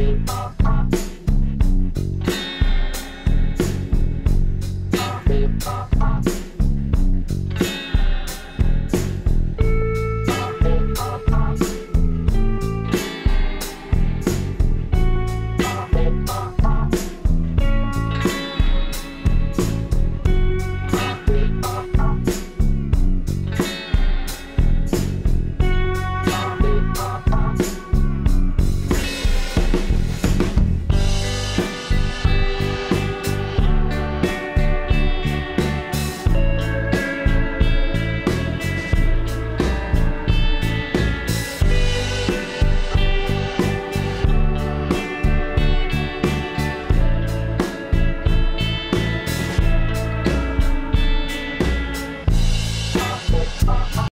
Bye.